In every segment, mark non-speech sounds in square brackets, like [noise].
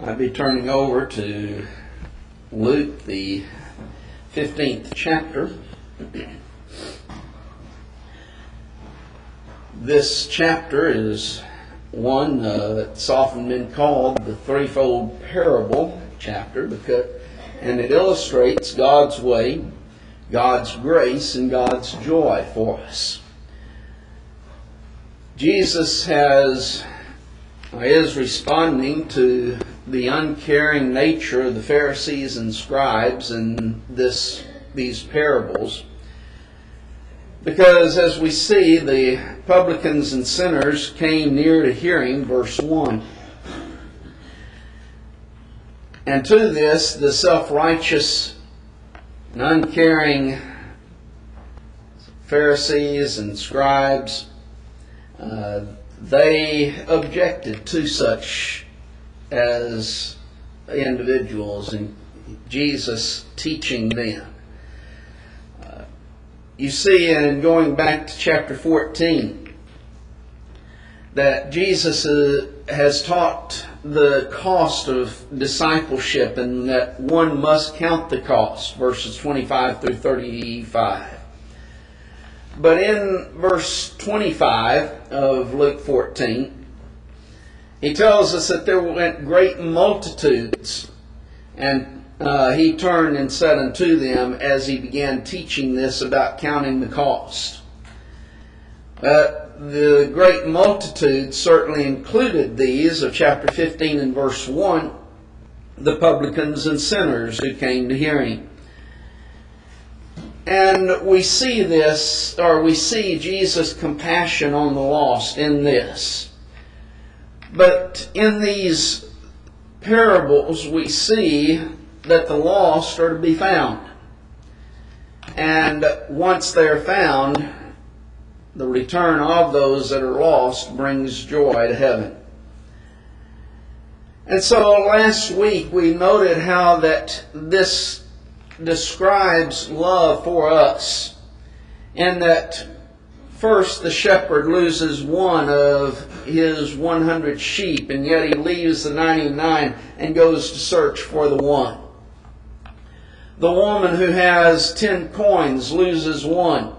I'll be turning over to Luke, the 15th chapter. This chapter is one uh, that's often been called the threefold parable chapter because and it illustrates God's way, God's grace, and God's joy for us. Jesus has is responding to the uncaring nature of the Pharisees and scribes in this these parables. Because as we see, the publicans and sinners came near to hearing, verse 1. And to this, the self righteous and uncaring Pharisees and scribes, uh, they objected to such as individuals and Jesus teaching them. Uh, you see, in going back to chapter 14, that Jesus uh, has taught the cost of discipleship and that one must count the cost, verses 25 through 35. But in verse 25 of Luke 14, he tells us that there went great multitudes, and uh, he turned and said unto them as he began teaching this about counting the cost. Uh, the great multitude certainly included these of chapter 15 and verse 1, the publicans and sinners who came to hear him. And we see this, or we see Jesus' compassion on the lost in this. But in these parables, we see that the lost are to be found. And once they're found, the return of those that are lost brings joy to heaven. And so last week we noted how that this describes love for us. And that first the shepherd loses one of his 100 sheep, and yet he leaves the 99 and goes to search for the one. The woman who has 10 coins loses one.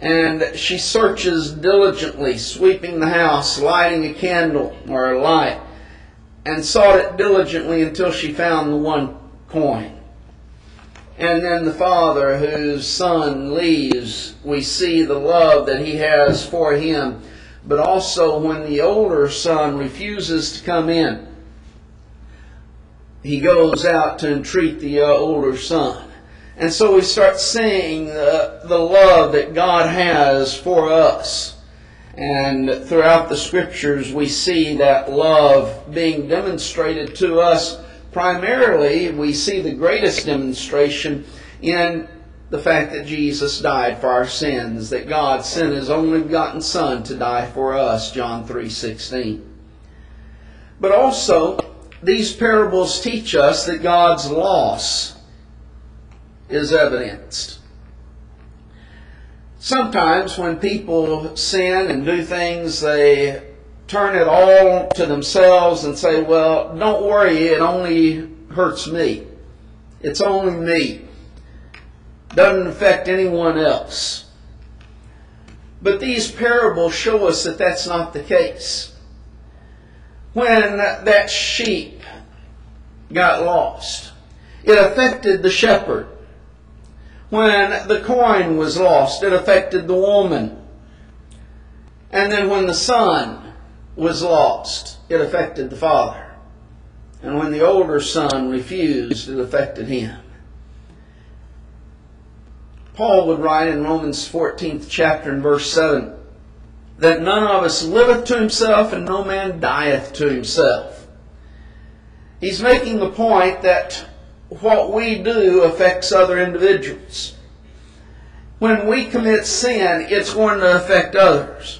And she searches diligently, sweeping the house, lighting a candle or a light, and sought it diligently until she found the one coin. And then the father whose son leaves, we see the love that he has for him. But also when the older son refuses to come in, he goes out to entreat the uh, older son. And so we start seeing the, the love that God has for us. And throughout the scriptures, we see that love being demonstrated to us primarily, we see the greatest demonstration in the fact that Jesus died for our sins, that God sent his only begotten Son to die for us, John 3:16. But also, these parables teach us that God's loss is evidenced. Sometimes when people sin and do things, they turn it all to themselves and say, well, don't worry, it only hurts me. It's only me. Doesn't affect anyone else. But these parables show us that that's not the case. When that sheep got lost, it affected the shepherd. When the coin was lost, it affected the woman. And then when the son was lost, it affected the father. And when the older son refused, it affected him. Paul would write in Romans 14th chapter and verse 7 that none of us liveth to himself and no man dieth to himself. He's making the point that what we do affects other individuals. When we commit sin, it's going to affect others.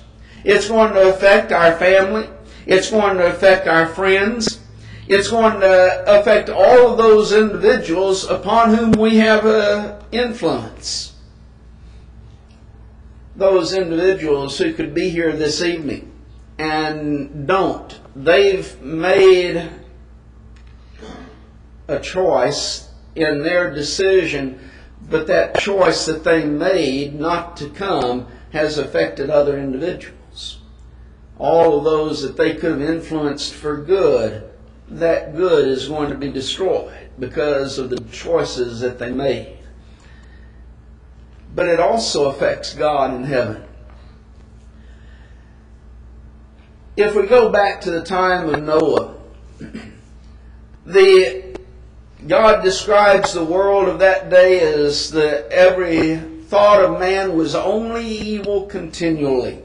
It's going to affect our family. It's going to affect our friends. It's going to affect all of those individuals upon whom we have an influence. Those individuals who could be here this evening and don't. They've made a choice in their decision, but that choice that they made not to come has affected other individuals. All of those that they could have influenced for good, that good is going to be destroyed because of the choices that they made. But it also affects God in heaven. If we go back to the time of Noah, [clears throat] the God describes the world of that day as that every thought of man was only evil continually.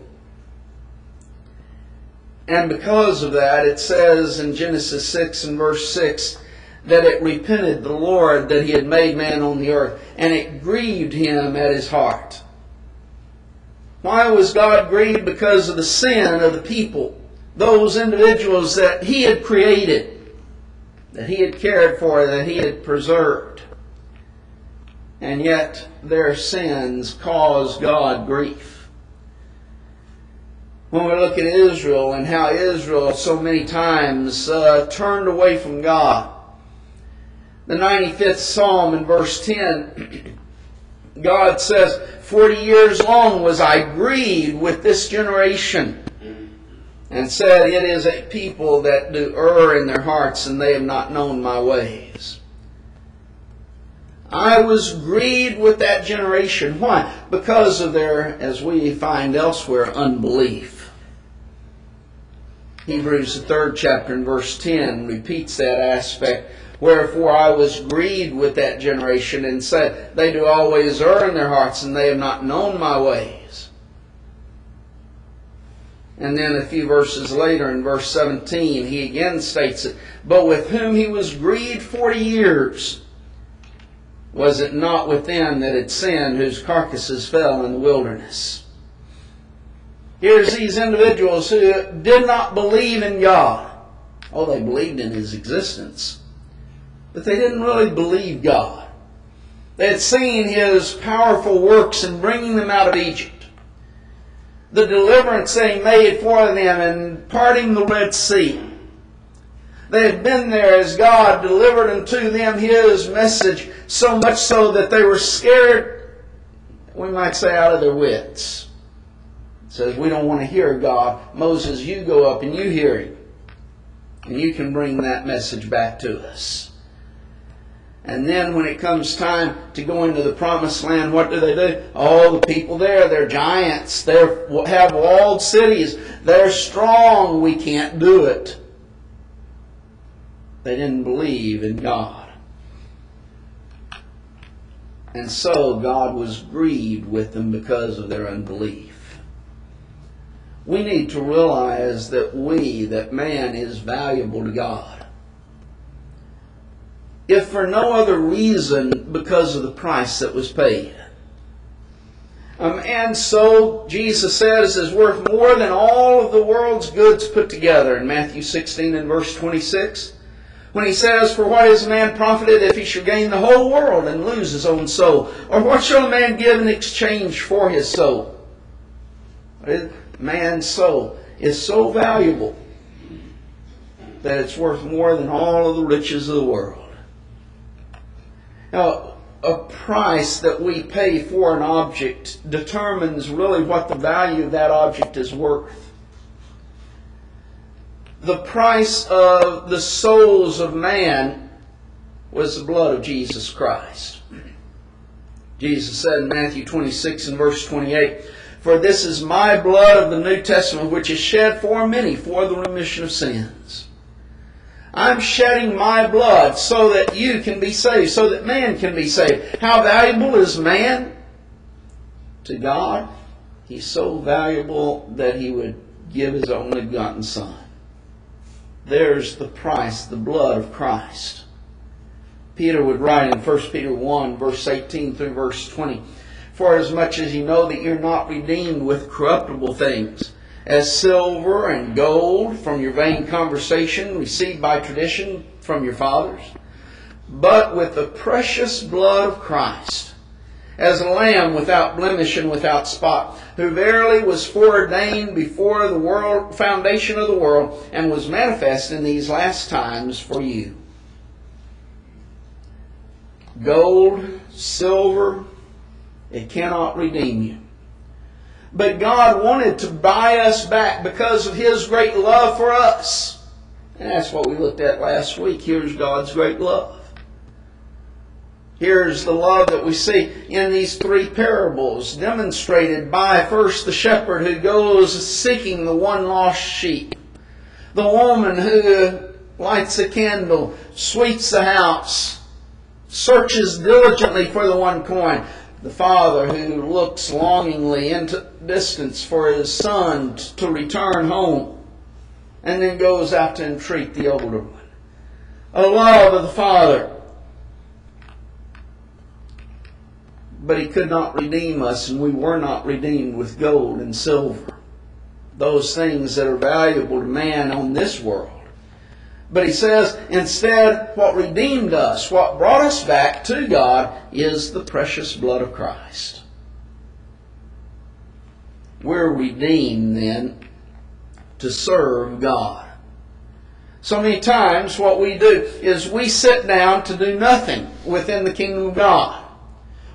And because of that, it says in Genesis 6 and verse 6 that it repented the Lord that he had made man on the earth, and it grieved him at his heart. Why was God grieved? Because of the sin of the people, those individuals that he had created, that he had cared for, that he had preserved. And yet their sins caused God grief. When we look at Israel and how Israel so many times uh, turned away from God, the 95th Psalm in verse 10, [clears throat] God says, 40 years long was I grieved with this generation, and said, It is a people that do err in their hearts, and they have not known my ways. I was grieved with that generation. Why? Because of their, as we find elsewhere, unbelief. Hebrews, the third chapter, in verse 10, repeats that aspect Wherefore I was grieved with that generation and said, They do always err in their hearts, and they have not known my ways. And then a few verses later, in verse 17, he again states it, But with whom he was grieved forty years, was it not with them that had sinned, whose carcasses fell in the wilderness? Here's these individuals who did not believe in God. Oh, they believed in his existence but they didn't really believe God. They had seen His powerful works in bringing them out of Egypt, the deliverance they made for them in parting the Red Sea. They had been there as God delivered unto them His message, so much so that they were scared, we might say, out of their wits. Says, We don't want to hear God. Moses, you go up and you hear Him. And you can bring that message back to us. And then when it comes time to go into the promised land, what do they do? All the people there, they're giants. They have walled cities. They're strong. We can't do it. They didn't believe in God. And so God was grieved with them because of their unbelief. We need to realize that we, that man is valuable to God if for no other reason because of the price that was paid. Um, and so Jesus says is worth more than all of the world's goods put together in Matthew 16 and verse 26. When he says, For what is a man profited if he should gain the whole world and lose his own soul? Or what shall a man give in exchange for his soul? Man's soul is so valuable that it's worth more than all of the riches of the world. Now, a price that we pay for an object determines really what the value of that object is worth. The price of the souls of man was the blood of Jesus Christ. Jesus said in Matthew 26 and verse 28, For this is my blood of the New Testament, which is shed for many for the remission of sins. I'm shedding my blood so that you can be saved, so that man can be saved. How valuable is man to God? He's so valuable that he would give his only begotten Son. There's the price, the blood of Christ. Peter would write in 1 Peter 1, verse 18 through verse 20, For as much as you know that you're not redeemed with corruptible things, as silver and gold from your vain conversation received by tradition from your fathers, but with the precious blood of Christ, as a lamb without blemish and without spot, who verily was foreordained before the world foundation of the world, and was manifest in these last times for you. Gold, silver, it cannot redeem you. But God wanted to buy us back because of His great love for us. And that's what we looked at last week. Here's God's great love. Here's the love that we see in these three parables, demonstrated by first the shepherd who goes seeking the one lost sheep, the woman who lights a candle, sweeps the house, searches diligently for the one coin, the father who looks longingly into distance for his son to return home, and then goes out to entreat the older one. A love of the father but he could not redeem us, and we were not redeemed with gold and silver, those things that are valuable to man on this world. But he says, instead, what redeemed us, what brought us back to God, is the precious blood of Christ. We're redeemed then to serve God. So many times, what we do is we sit down to do nothing within the kingdom of God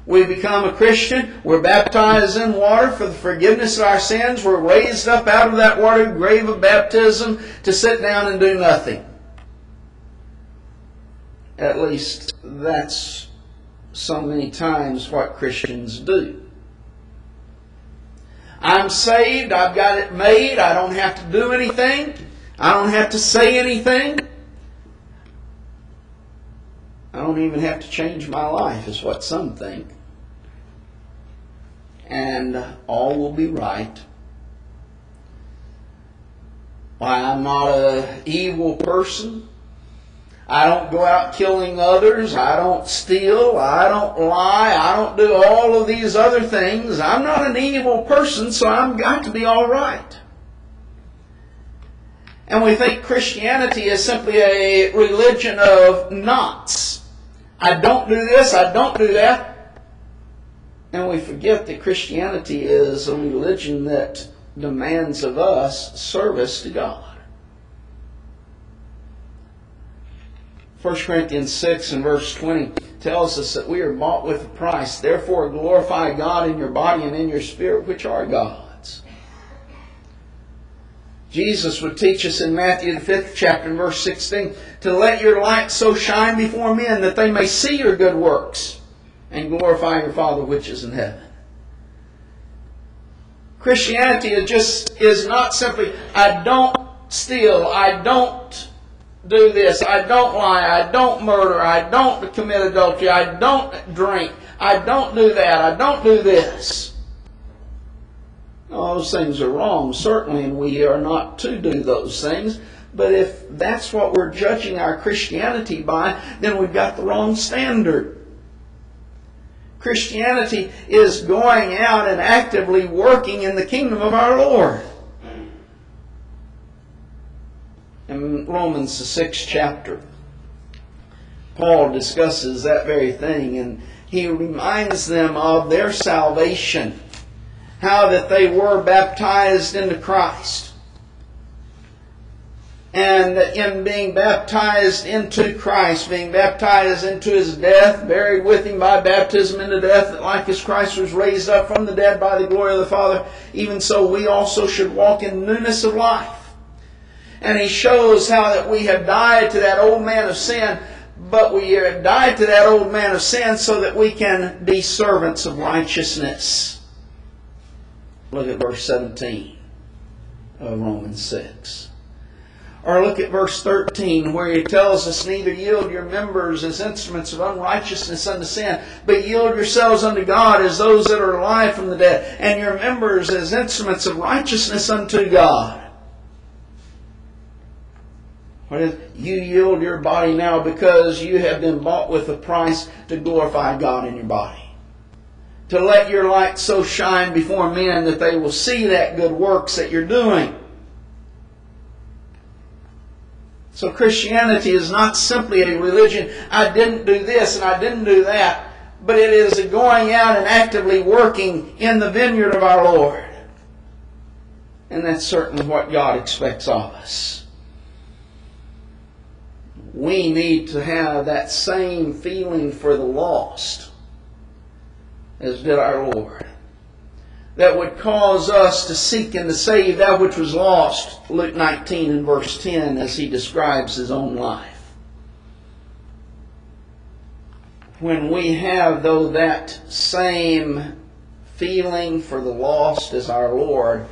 we become a Christian. We're baptized in water for the forgiveness of our sins. We're raised up out of that water grave of baptism to sit down and do nothing. At least that's so many times what Christians do. I'm saved. I've got it made. I don't have to do anything. I don't have to say anything. I don't even have to change my life, is what some think and all will be right. Why, I'm not an evil person. I don't go out killing others. I don't steal. I don't lie. I don't do all of these other things. I'm not an evil person, so I'm got to be all right. And we think Christianity is simply a religion of nots. I don't do this, I don't do that. And we forget that Christianity is a religion that demands of us service to God. 1 Corinthians 6 and verse 20 tells us that we are bought with a price. Therefore, glorify God in your body and in your spirit, which are God's. Jesus would teach us in Matthew, the 5th chapter, verse 16, to let your light so shine before men that they may see your good works and glorify your Father which is in heaven. Christianity is just is not simply I don't steal, I don't do this, I don't lie, I don't murder, I don't commit adultery, I don't drink, I don't do that, I don't do this. All those things are wrong, certainly, and we are not to do those things. But if that's what we're judging our Christianity by, then we've got the wrong standard. Christianity is going out and actively working in the kingdom of our Lord. In Romans, the sixth chapter, Paul discusses that very thing and he reminds them of their salvation, how that they were baptized into Christ and in being baptized into Christ, being baptized into his death, buried with him by baptism into death, that like as Christ was raised up from the dead by the glory of the Father, even so we also should walk in newness of life. And he shows how that we have died to that old man of sin, but we have died to that old man of sin so that we can be servants of righteousness. Look at verse 17 of Romans 6. Or look at verse 13 where he tells us, Neither yield your members as instruments of unrighteousness unto sin, but yield yourselves unto God as those that are alive from the dead, and your members as instruments of righteousness unto God. What is, you yield your body now because you have been bought with a price to glorify God in your body. To let your light so shine before men that they will see that good works that you're doing. So Christianity is not simply a religion, I didn't do this and I didn't do that, but it is going out and actively working in the vineyard of our Lord. And that's certainly what God expects of us. We need to have that same feeling for the lost as did our Lord. That would cause us to seek and to save that which was lost. Luke 19 and verse 10 as he describes his own life. When we have, though, that same feeling for the lost as our Lord,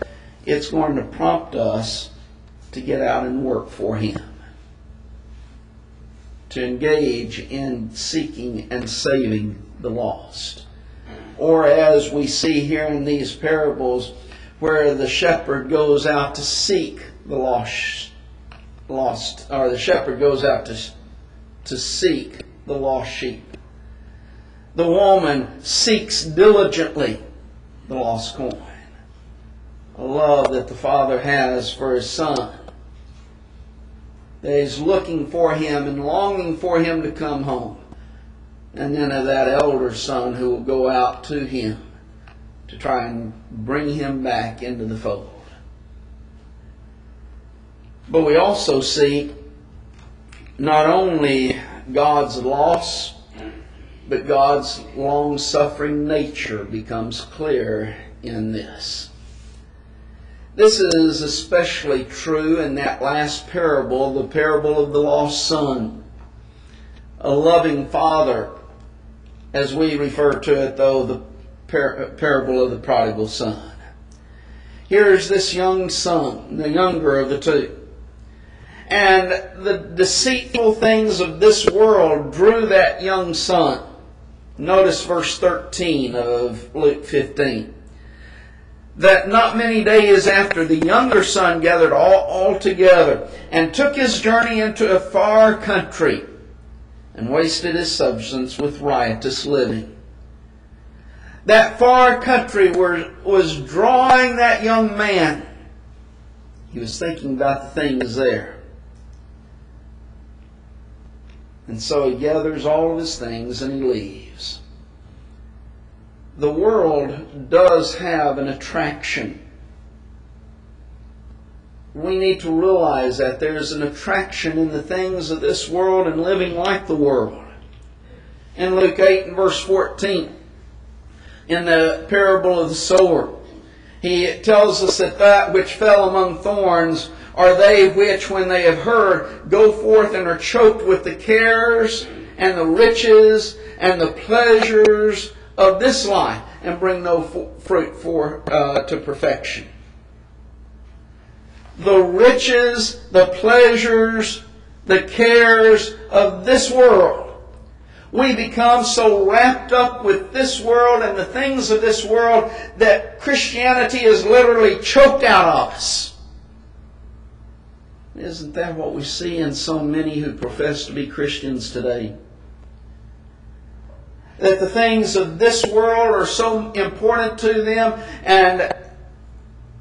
it's going to prompt us to get out and work for Him to engage in seeking and saving the lost. Or as we see here in these parables, where the shepherd goes out to seek the lost, lost or the shepherd goes out to, to seek the lost sheep. The woman seeks diligently the lost coin. A love that the father has for his son that is looking for him and longing for him to come home. And then of that elder son who will go out to him to try and bring him back into the fold. But we also see not only God's loss, but God's long suffering nature becomes clear in this. This is especially true in that last parable, the parable of the lost son. A loving father, as we refer to it, though, the par- parable of the prodigal son. Here's this young son, the younger of the two. And the deceitful things of this world drew that young son. Notice verse 13 of Luke 15 that not many days after the younger son gathered all, all together and took his journey into a far country and wasted his substance with riotous living. That far country was, was drawing that young man. He was thinking about the things there. And so he gathers all of his things and he leaves the world does have an attraction. We need to realize that there's an attraction in the things of this world and living like the world. In Luke 8 and verse 14, in the parable of the sower, he tells us that that which fell among thorns are they which, when they have heard, go forth and are choked with the cares and the riches and the pleasures of this life and bring no fruit for uh, to perfection. The riches, the pleasures, the cares of this world. We become so wrapped up with this world and the things of this world that Christianity is literally choked out of us. Isn't that what we see in so many who profess to be Christians today? That the things of this world are so important to them and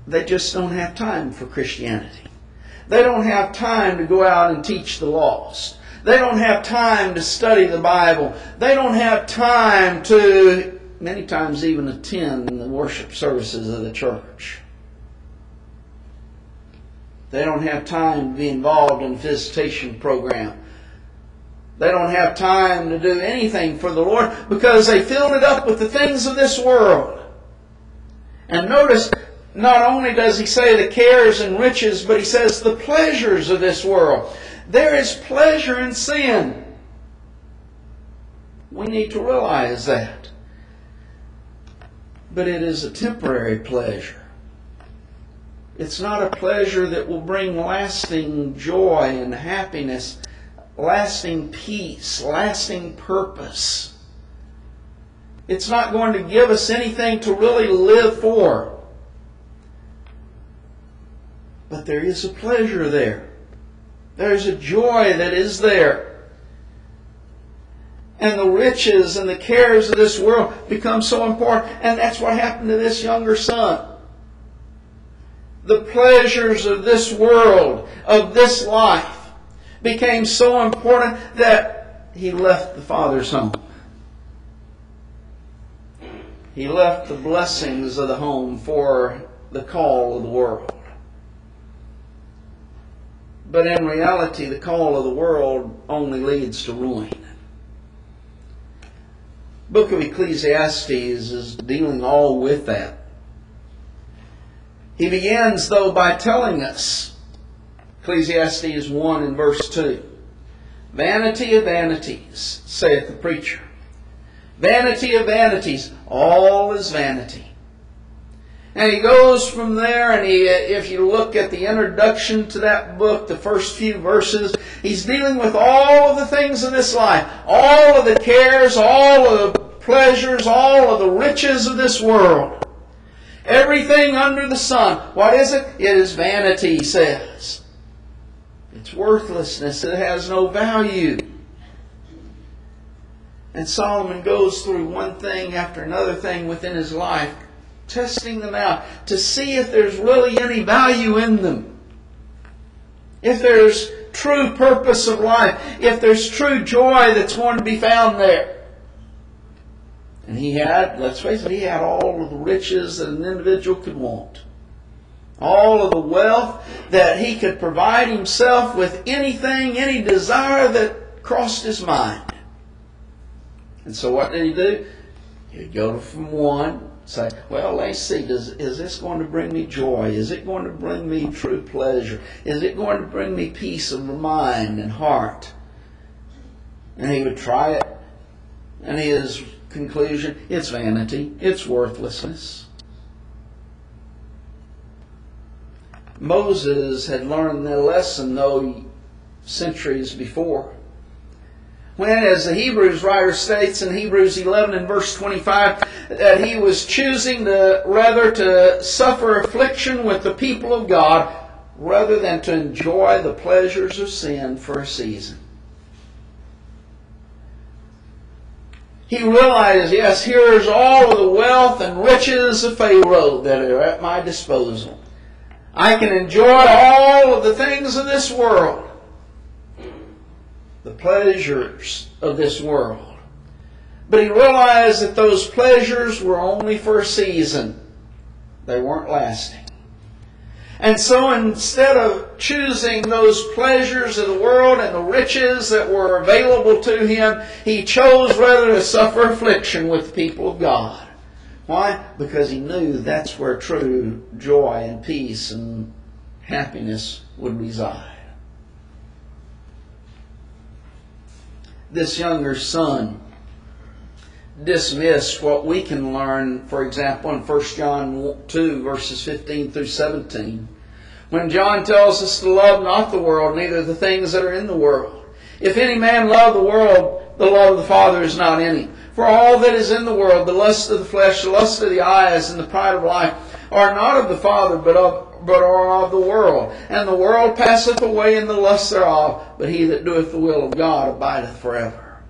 they just don't have time for Christianity. They don't have time to go out and teach the lost. They don't have time to study the Bible. They don't have time to, many times, even attend the worship services of the church. They don't have time to be involved in a visitation program. They don't have time to do anything for the Lord because they filled it up with the things of this world. And notice, not only does he say the cares and riches, but he says the pleasures of this world. There is pleasure in sin. We need to realize that. But it is a temporary pleasure. It's not a pleasure that will bring lasting joy and happiness lasting peace, lasting purpose. It's not going to give us anything to really live for. But there is a pleasure there. There's a joy that is there. And the riches and the cares of this world become so important. And that's what happened to this younger son. The pleasures of this world, of this life, became so important that he left the Father's home. He left the blessings of the home for the call of the world. But in reality, the call of the world only leads to ruin. Book of Ecclesiastes is dealing all with that. He begins, though, by telling us, Ecclesiastes 1 and verse 2, Vanity of vanities, saith the preacher. Vanity of vanities, all is vanity. And he goes from there, and he, if you look at the introduction to that book, the first few verses, he's dealing with all of the things of this life, all of the cares, all of the pleasures, all of the riches of this world. Everything under the sun. What is it? It is vanity, he says. It's worthlessness. It has no value. And Solomon goes through one thing after another thing within his life testing them out to see if there's really any value in them. If there's true purpose of life, if there's true joy that's going to be found there. And he had, let's face it, he had all of the riches that an individual could want. All of the wealth that he could provide himself with anything, any desire that crossed his mind. And so what did he do? He'd go from one say, well, let's see, does, is this going to bring me joy? Is it going to bring me true pleasure? Is it going to bring me peace of mind and heart? And he would try it, and his conclusion, it's vanity, it's worthlessness. Moses had learned the lesson, though, centuries before when, as the Hebrews writer states in Hebrews 11 and verse 25, that he was choosing to rather to suffer affliction with the people of God rather than to enjoy the pleasures of sin for a season. He realized, yes, here's all of the wealth and riches of Pharaoh that are at my disposal. I can enjoy all of the things of this world the pleasures of this world. But he realized that those pleasures were only for a season. They weren't lasting. And so instead of choosing those pleasures of the world and the riches that were available to him, he chose rather to suffer affliction with the people of God. Why? Because he knew that's where true joy and peace and happiness would reside. this younger son dismiss what we can learn, for example, in 1 John 2, verses 15 through 17. When John tells us to love not the world, neither the things that are in the world. If any man love the world, the love of the Father is not in him. For all that is in the world, the lust of the flesh, the lust of the eyes, and the pride of life, are not of the Father, but of but are of the world. And the world passeth away in the lust thereof, but he that doeth the will of God abideth forever.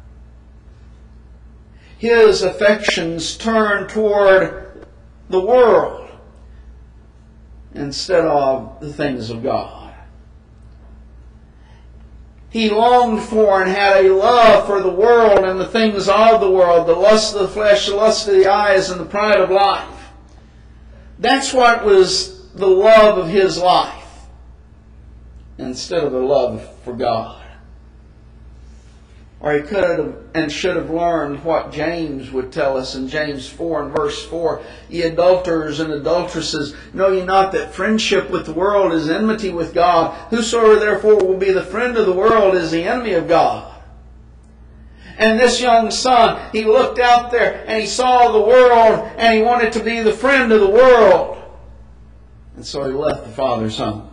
His affections turn toward the world instead of the things of God. He longed for and had a love for the world and the things of the world, the lust of the flesh, the lust of the eyes, and the pride of life. That's what was the love of his life instead of the love for God. Or he could have and should have learned what James would tell us in James 4 and verse 4. Ye adulterers and adulteresses, know ye not that friendship with the world is enmity with God? Whosoever therefore will be the friend of the world is the enemy of God. And this young son, he looked out there and he saw the world and he wanted to be the friend of the world. And so he left the father's home.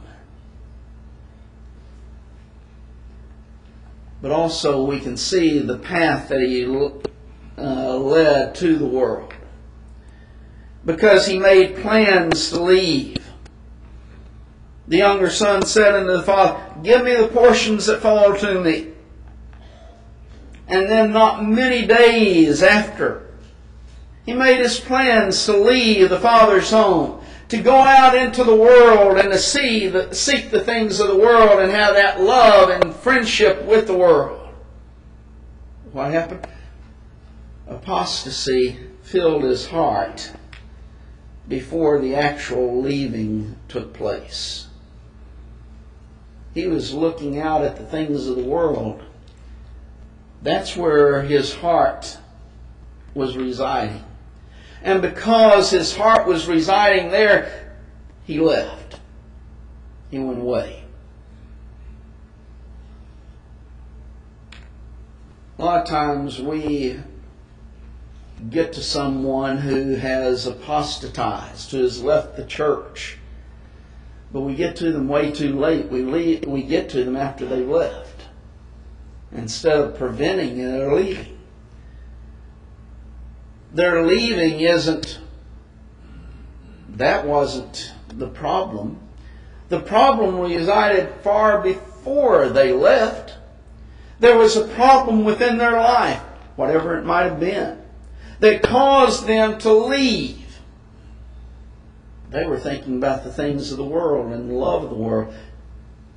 But also we can see the path that he uh, led to the world. Because he made plans to leave. The younger son said unto the father, Give me the portions that fall to me. And then, not many days after, he made his plans to leave the father's home to go out into the world and to see the, seek the things of the world and have that love and friendship with the world. What happened? Apostasy filled his heart before the actual leaving took place. he was looking out at the things of the world. That's where his heart was residing. And because his heart was residing there, he left. He went away. A lot of times we get to someone who has apostatized, who has left the church, but we get to them way too late. We leave, we get to them after they've left, instead of preventing their leaving. Their leaving isn't. That wasn't the problem. The problem resided far before they left. There was a problem within their life, whatever it might have been, that caused them to leave. They were thinking about the things of the world and the love of the world,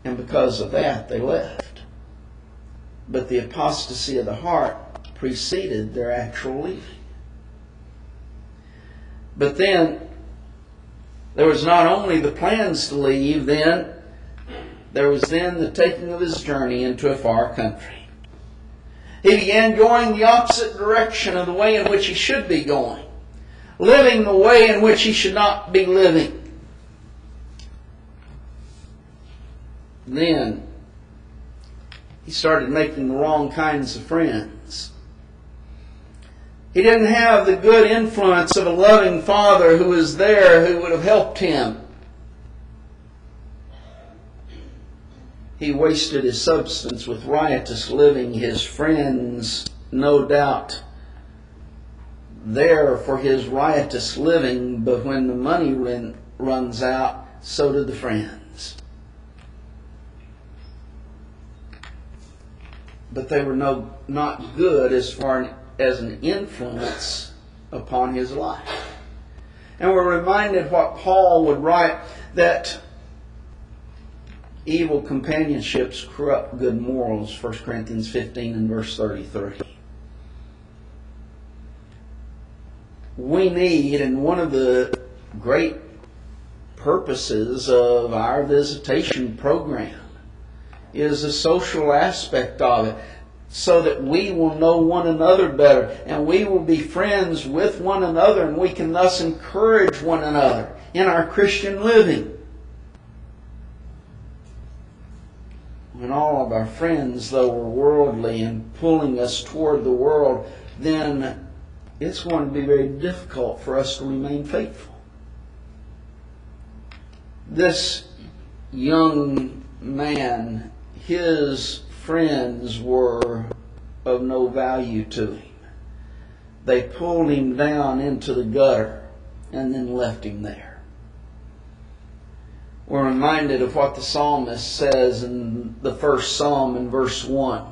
and because of that, they left. But the apostasy of the heart preceded their actual leaving. But then, there was not only the plans to leave, then, there was then the taking of his journey into a far country. He began going the opposite direction of the way in which he should be going, living the way in which he should not be living. Then he started making the wrong kinds of friends. He didn't have the good influence of a loving father who was there who would have helped him. He wasted his substance with riotous living. His friends, no doubt, there for his riotous living, but when the money run, runs out, so do the friends. But they were no, not good as far as an influence upon his life. And we're reminded what Paul would write that evil companionships corrupt good morals, 1 Corinthians 15 and verse 33. We need, and one of the great purposes of our visitation program is the social aspect of it so that we will know one another better and we will be friends with one another and we can thus encourage one another in our Christian living. When all of our friends, though, are worldly and pulling us toward the world, then it's going to be very difficult for us to remain faithful. This young man, his friends were of no value to him. They pulled him down into the gutter and then left him there. We're reminded of what the psalmist says in the first psalm in verse 1.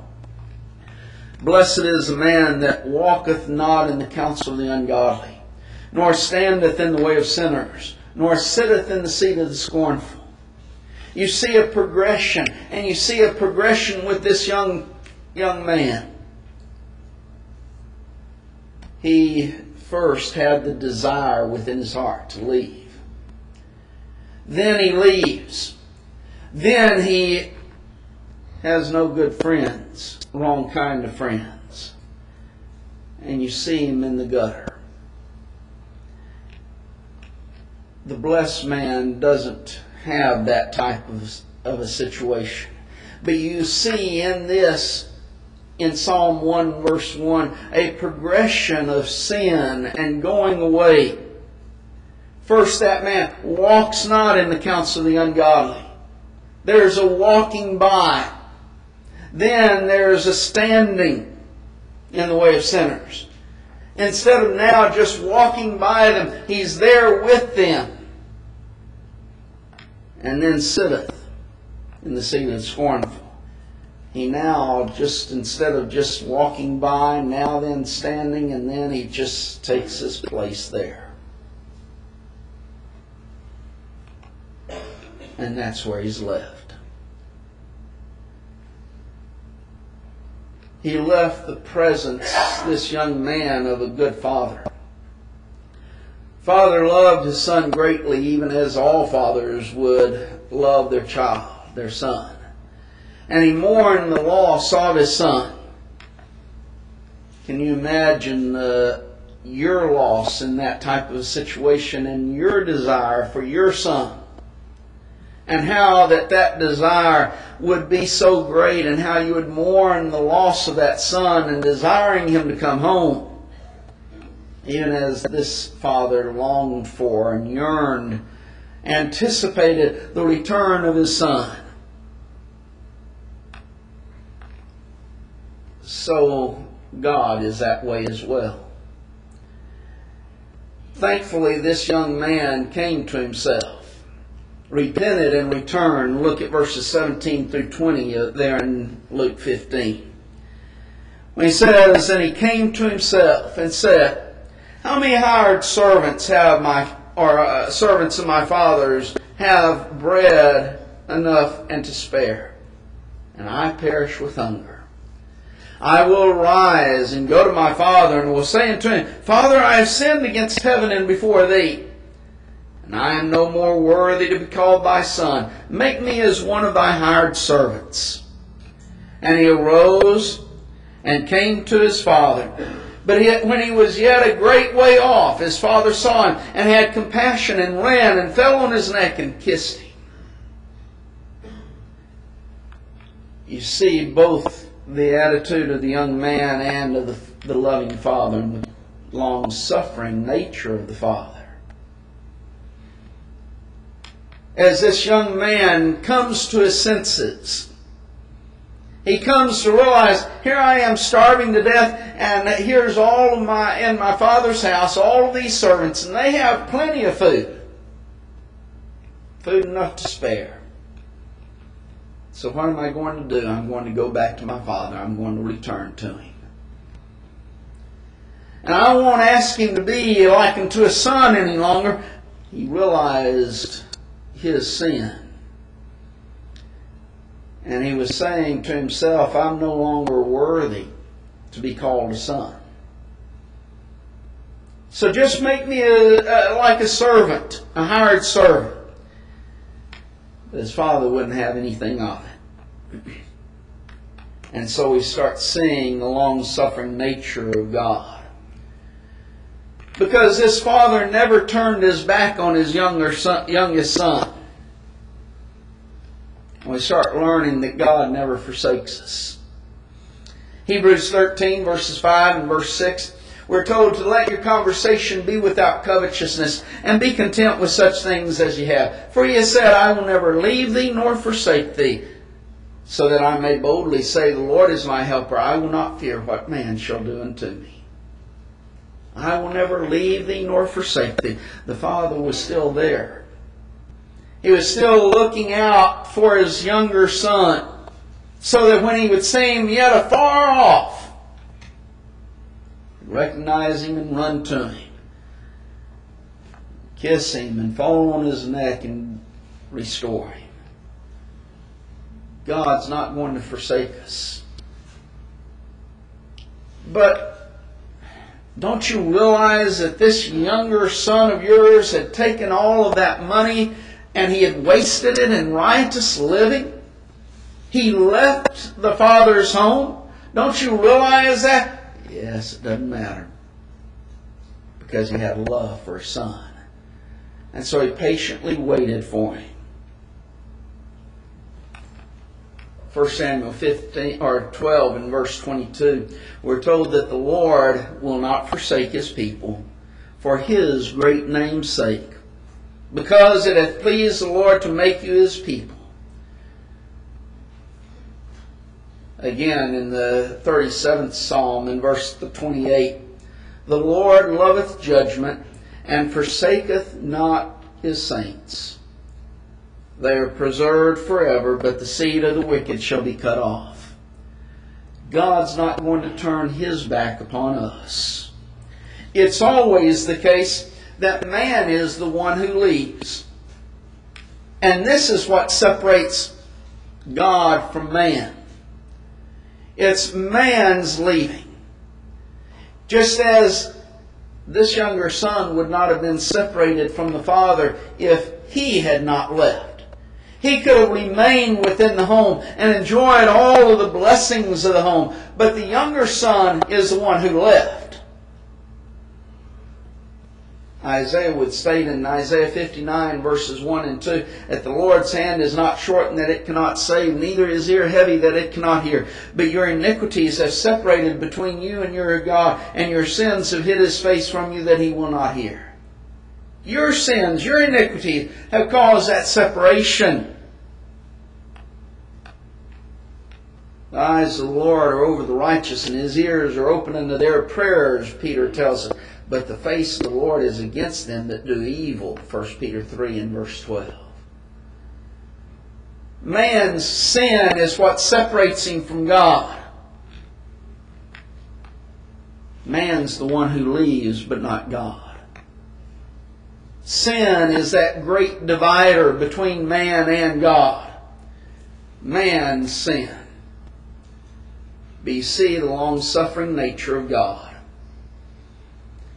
Blessed is the man that walketh not in the counsel of the ungodly, nor standeth in the way of sinners, nor sitteth in the seat of the scornful. You see a progression, and you see a progression with this young young man. He first had the desire within his heart to leave. Then he leaves. Then he has no good friends, wrong kind of friends. And you see him in the gutter. The blessed man doesn't have that type of, of a situation. But you see in this, in Psalm 1 verse 1, a progression of sin and going away. First, that man walks not in the counsel of the ungodly. There's a walking by. Then there's a standing in the way of sinners. Instead of now just walking by them, he's there with them and then sitteth in the seat of scornful. He now just instead of just walking by, now then standing, and then he just takes his place there. And that's where he's left. He left the presence, this young man, of a good father. Father loved his son greatly, even as all fathers would love their child, their son. and he mourned the loss of his son. Can you imagine uh, your loss in that type of situation and your desire for your son? And how that that desire would be so great and how you would mourn the loss of that son and desiring him to come home. Even as this father longed for and yearned, anticipated the return of his son. So God is that way as well. Thankfully, this young man came to himself, repented, and returned. Look at verses 17 through 20 uh, there in Luke 15. When he says, And he came to himself and said, How many hired servants have my, or uh, servants of my father's, have bread enough and to spare? And I perish with hunger. I will rise and go to my father and will say unto him, Father, I have sinned against heaven and before thee, and I am no more worthy to be called thy son. Make me as one of thy hired servants. And he arose and came to his father. But he, when he was yet a great way off, his father saw him and had compassion and ran and fell on his neck and kissed him. You see, both the attitude of the young man and of the, the loving father and the long suffering nature of the father. As this young man comes to his senses, he comes to realize, here I am starving to death, and here's all of my in my father's house, all of these servants, and they have plenty of food. Food enough to spare. So what am I going to do? I'm going to go back to my father. I'm going to return to him. And I won't ask him to be like unto a son any longer. He realized his sin. And he was saying to himself, I'm no longer worthy to be called a son. So just make me a, a, like a servant, a hired servant. But his father wouldn't have anything of it. [clears throat] And so we start seeing the long suffering nature of God. Because this father never turned his back on his younger son, youngest son. We start learning that God never forsakes us. Hebrews 13, verses 5 and verse 6 we're told to let your conversation be without covetousness and be content with such things as you have. For he has said, I will never leave thee nor forsake thee, so that I may boldly say, The Lord is my helper. I will not fear what man shall do unto me. I will never leave thee nor forsake thee. The Father was still there. He was still looking out for his younger son, so that when he would see him yet afar off, recognize him and run to him, kiss him and fall on his neck and restore him. God's not going to forsake us. But don't you realize that this younger son of yours had taken all of that money and he had wasted it in riotous living? He left the father's home. Don't you realize that? Yes, it doesn't matter. Because he had love for his son. And so he patiently waited for him. 1 Samuel 15 or 12 and verse 22, we're told that the Lord will not forsake his people for his great name's sake, because it hath pleased the Lord to make you his people. again in the 37th Psalm in verse 28 The Lord loveth judgment and forsaketh not his saints. They are preserved forever, but the seed of the wicked shall be cut off. God's not going to turn his back upon us. It's always the case that man is the one who leaves. And this is what separates God from man. It's man's leaving. Just as this younger son would not have been separated from the father if he had not left. He could have remained within the home and enjoyed all of the blessings of the home. But the younger son is the one who left. Isaiah would state in Isaiah 59 verses 1 and 2 that the Lord's hand is not shortened that it cannot save, neither is ear heavy that it cannot hear. But your iniquities have separated between you and your God, and your sins have hid his face from you that he will not hear. Your sins, your iniquities have caused that separation. The eyes of the Lord are over the righteous, and his ears are open unto their prayers, Peter tells us. But the face of the Lord is against them that do evil, 1 Peter 3 and verse 12. Man's sin is what separates him from God. Man's the one who leaves, but not God. Sin is that great divider between man and God. Man's sin. BC, the long suffering nature of God.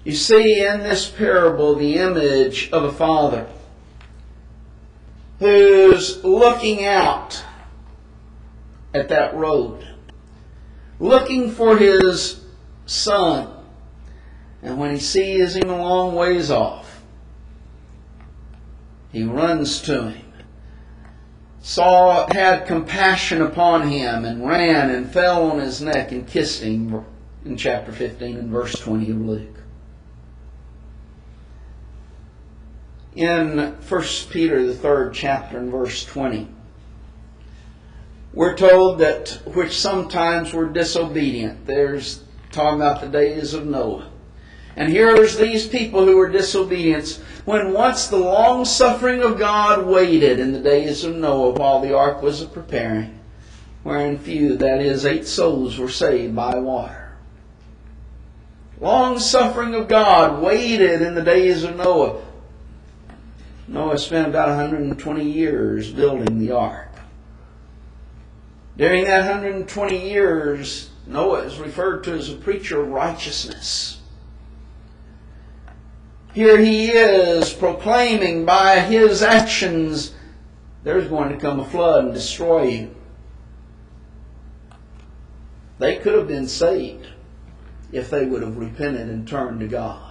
You see in this parable the image of a father who's looking out at that road, looking for his son. And when he sees him a long ways off, he runs to him saw had compassion upon him and ran and fell on his neck and kissed him in chapter 15 and verse 20 of Luke. In 1 Peter the third chapter and verse 20, we're told that which sometimes were disobedient. There's talking about the days of Noah. And here's these people who were disobedient when once the long suffering of God waited in the days of Noah while the ark was preparing, wherein few, that is, eight souls, were saved by water. Long suffering of God waited in the days of Noah. Noah spent about 120 years building the ark. During that 120 years, Noah is referred to as a preacher of righteousness. Here he is proclaiming by his actions, there's going to come a flood and destroy you. They could have been saved if they would have repented and turned to God.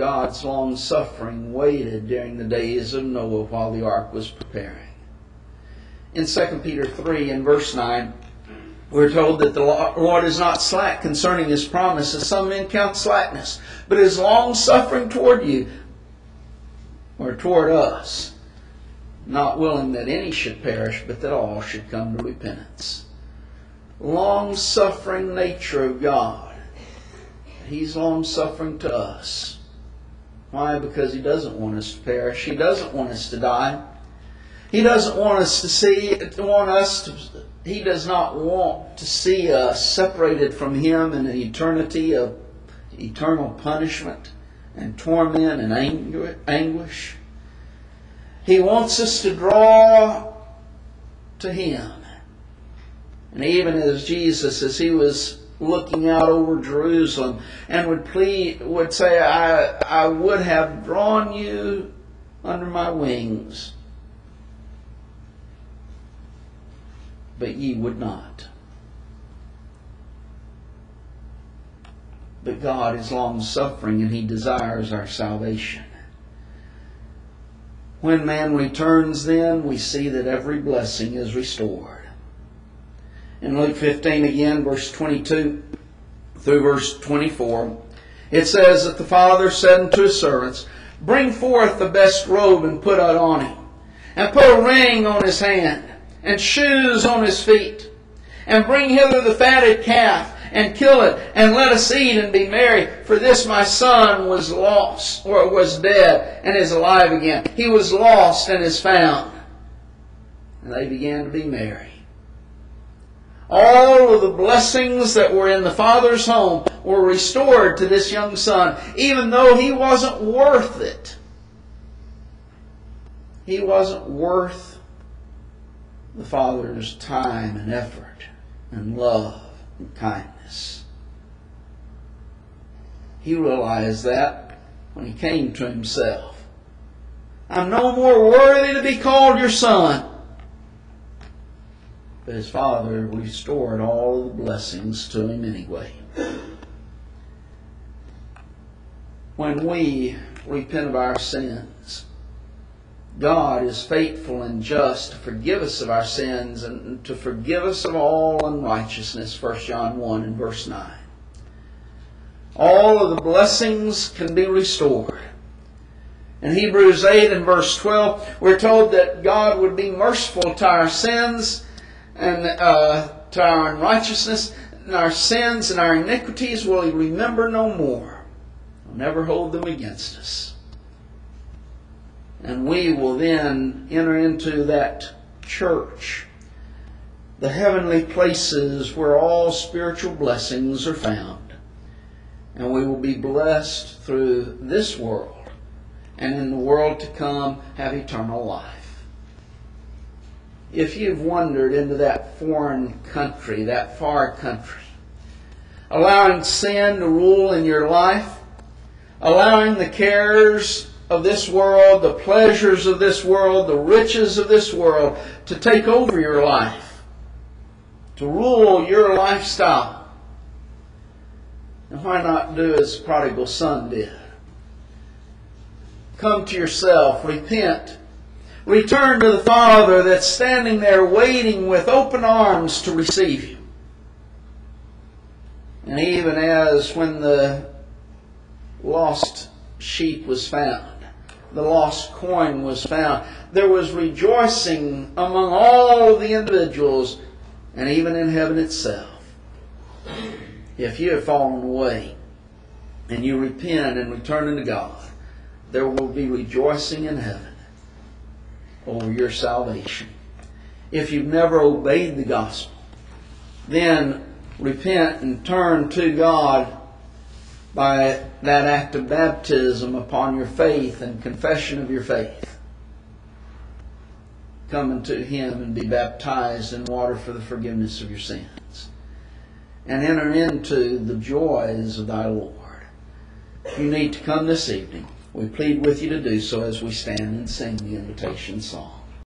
God's long suffering waited during the days of Noah while the ark was preparing. In 2 Peter 3 and verse 9, we're told that the Lord is not slack concerning his promise, as some men count slackness, but is long suffering toward you, or toward us, not willing that any should perish, but that all should come to repentance. Long suffering nature of God. He's long suffering to us. Why? Because He doesn't want us to perish. He doesn't want us to die. He doesn't want us to see, want us to he does not want to see us separated from Him in an eternity of eternal punishment and torment and anguish. He wants us to draw to Him. And even as Jesus, as He was looking out over Jerusalem and would plead, would say, I, I would have drawn you under my wings but ye would not. But God is long suffering and He desires our salvation. When man returns, then, we see that every blessing is restored. In Luke 15, again, verse 22 through verse 24, it says that the father said unto his servants, Bring forth the best robe and put it on him, and put a ring on his hand and shoes on his feet. And bring hither the fatted calf, and kill it, and let us eat and be merry. For this my son was lost, or was dead, and is alive again. He was lost and is found. And they began to be merry. All of the blessings that were in the father's home were restored to this young son, even though he wasn't worth it. He wasn't worth the Father's time and effort and love and kindness. He realized that when he came to himself. I'm no more worthy to be called your son. But his father restored all the blessings to him anyway. When we repent of our sins, God is faithful and just to forgive us of our sins and to forgive us of all unrighteousness. 1 John 1 and verse 9. All of the blessings can be restored. In Hebrews 8 and verse 12, we're told that God would be merciful to our sins and uh, to our unrighteousness, and our sins and our iniquities will He remember no more. He'll never hold them against us. And we will then enter into that church, the heavenly places where all spiritual blessings are found. And we will be blessed through this world and in the world to come have eternal life. If you've wandered into that foreign country, that far country, allowing sin to rule in your life, allowing the cares of this world, the pleasures of this world, the riches of this world to take over your life, to rule your lifestyle. And why not do as prodigal son did? Come to yourself, repent, return to the Father that's standing there waiting with open arms to receive you. And even as when the lost sheep was found, the lost coin was found, there was rejoicing among all the individuals and even in heaven itself. If you have fallen away and you repent and return unto God, there will be rejoicing in heaven over your salvation. If you've never obeyed the gospel, then repent and turn to God by that act of baptism upon your faith and confession of your faith. Come unto Him and be baptized in water for the forgiveness of your sins. And enter into the joys of thy Lord. You need to come this evening. We plead with you to do so as we stand and sing the invitation song.